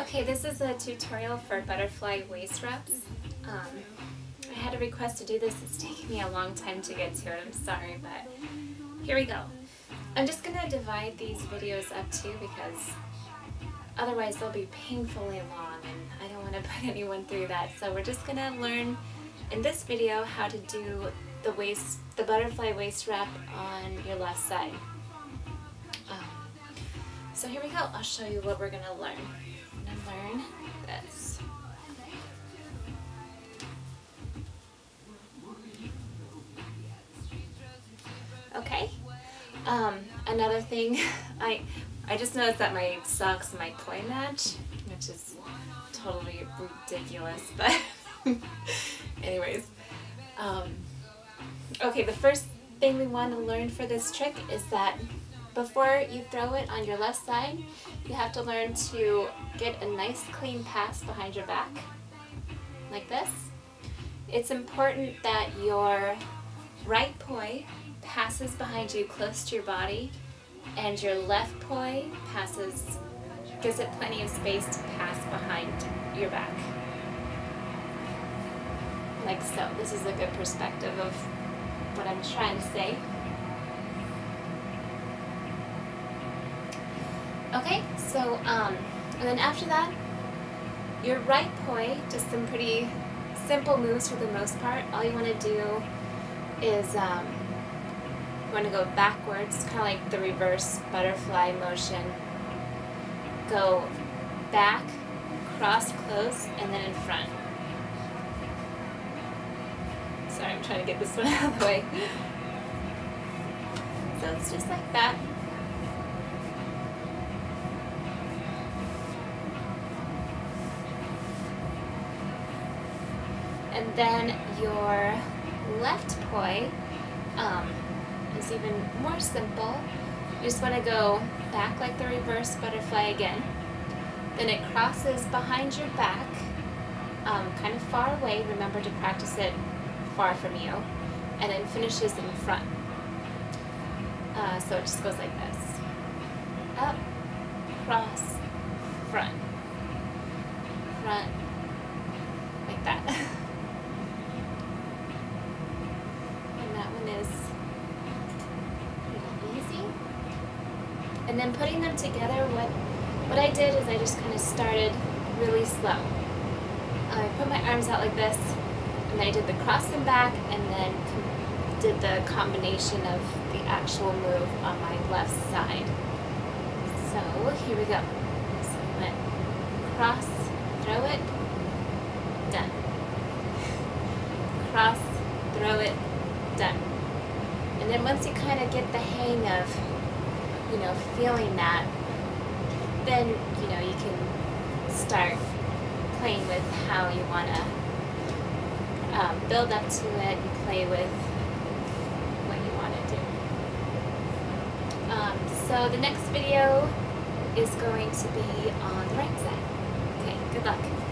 Okay, this is a tutorial for butterfly waist wraps. Um, I had a request to do this. It's taking me a long time to get to it. I'm sorry, but here we go. I'm just going to divide these videos up too because otherwise they'll be painfully long and I don't want to put anyone through that. So we're just going to learn in this video how to do the waist, the butterfly waist wrap on your left side. Um, so here we go. I'll show you what we're going to learn. Learn this. Okay. Um, another thing, I I just noticed that my socks and my toy match, which is totally ridiculous, but anyways. Um, okay, the first thing we want to learn for this trick is that before you throw it on your left side, you have to learn to get a nice clean pass behind your back, like this. It's important that your right poi passes behind you close to your body and your left poi passes, gives it plenty of space to pass behind your back. Like so. This is a good perspective of what I'm trying to say. Okay, so, um, and then after that, your right poi, just some pretty simple moves for the most part. All you want to do is um, you want to go backwards, kind of like the reverse butterfly motion. Go back, cross close, and then in front. Sorry, I'm trying to get this one out of the way. So it's just like that. And then your left poi um, is even more simple. You just want to go back like the reverse butterfly again. Then it crosses behind your back, um, kind of far away. Remember to practice it far from you. And then finishes in front. Uh, so it just goes like this. Up, cross, front, front, like that. and that one is pretty easy. And then putting them together, what, what I did is I just kind of started really slow. I put my arms out like this, and then I did the cross and back, and then did the combination of the actual move on my left side. So here we go. So I went cross, throw it, done. Cross, throw it, done. And then once you kind of get the hang of, you know, feeling that, then, you know, you can start playing with how you want to um, build up to it and play with what you want to do. Um, so the next video is going to be on the right side. Okay, good luck.